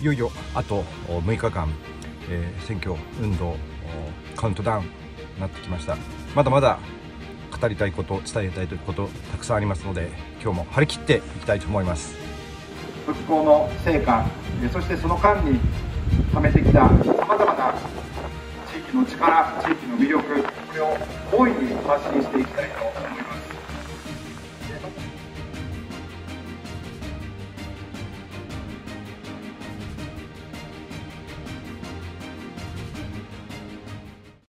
いよいよあと6日間、えー、選挙運動カウントダウンになってきました。まだまだ語りたいこと伝えたいということたくさんありますので今日も張り切っていきたいと思います。復興の成果そしてその間に貯めてきたさまざまな地域の力地域の魅力これを大いに発信していきたいと思います。